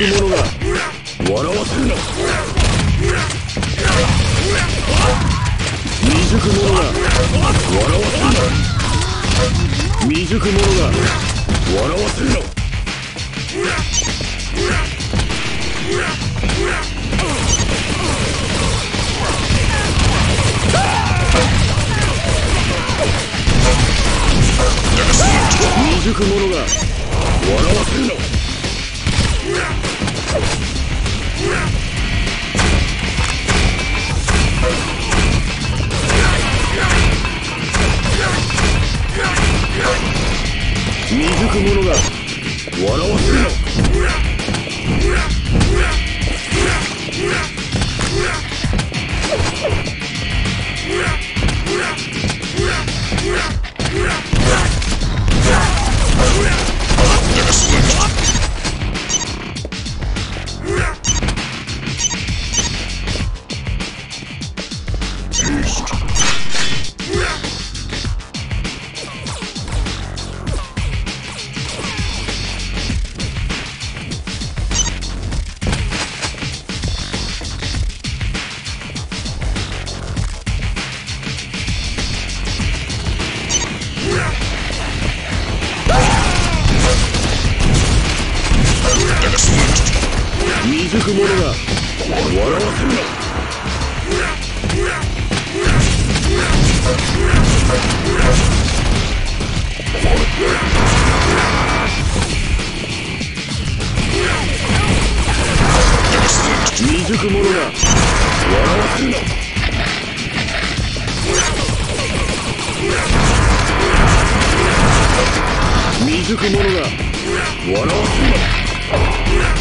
未熟者が笑わせるな。未熟者が笑わせるな。未熟者が笑わせるな。未熟者が ninguno 未熟者が。笑わせるな未熟者が。笑わせるな未熟者が。笑わせる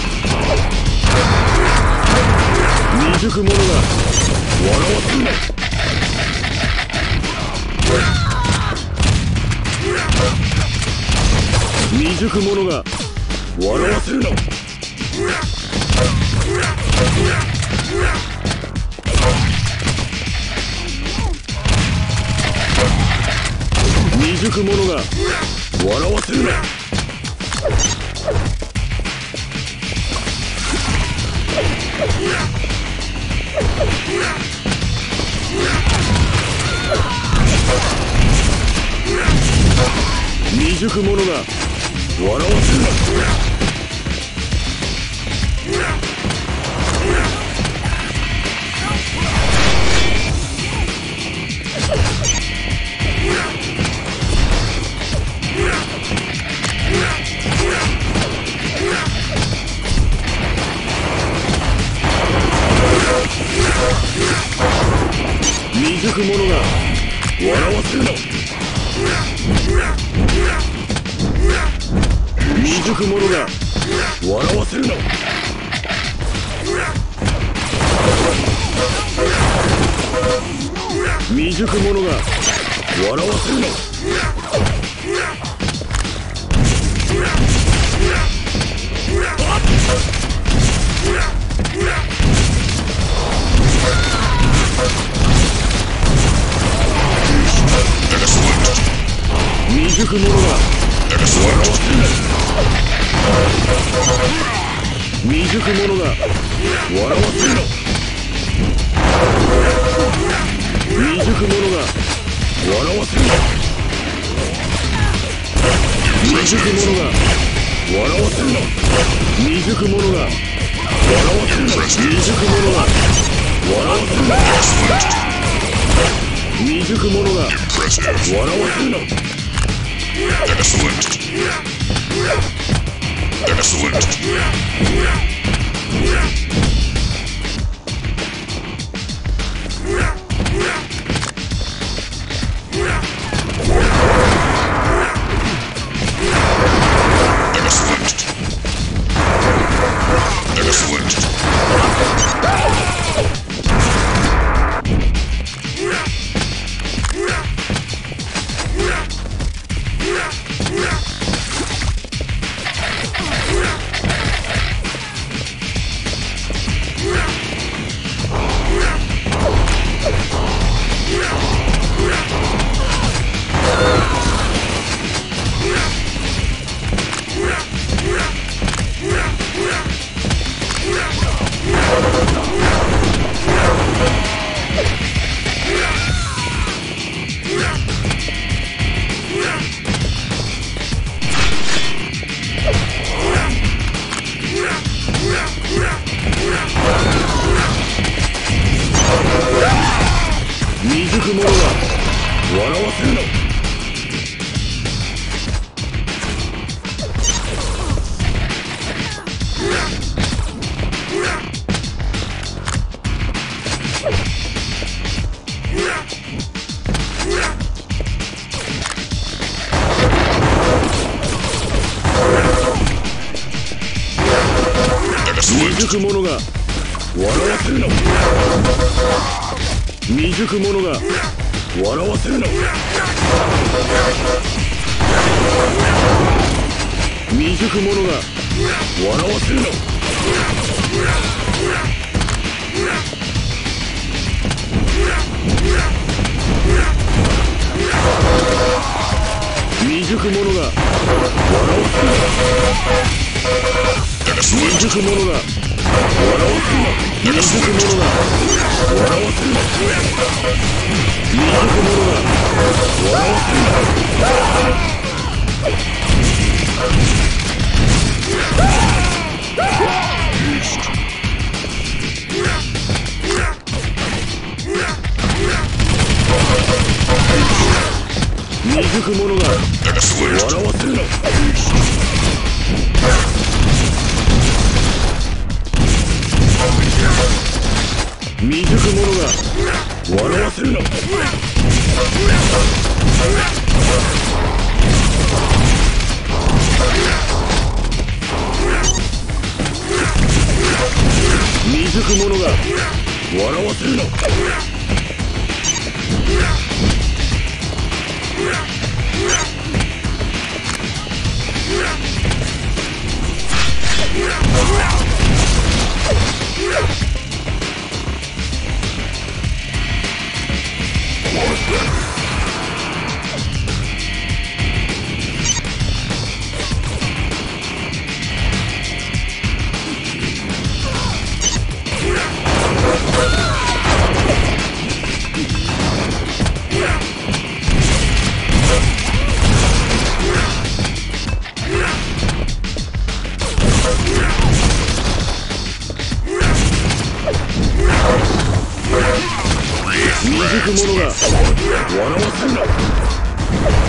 な熟者が笑わせるな未熟者が。笑わせるな。未熟者が。笑わせるな未熟者が笑わせる。な熟者が笑わせるな。未熟者が笑わせるな。未熟者が笑わせるな未熟者が笑わせるな。未熟者が笑わせるな。未熟者が笑わせるな。未熟者が笑わせるな。未熟者が笑わせるな。未熟者が笑わせるな。Excellent. Excellent. Excellent. 未熟者が笑わせるな未熟者が笑わせるな未熟者が笑わせるな未熟者が笑わせるな未熟者が笑わせるな未熟者が笑わせるな未熟者が笑わせるな未熟者が笑わせるな。未熟者が笑わせるな未熟者が笑わせるな。くのが。笑わせるな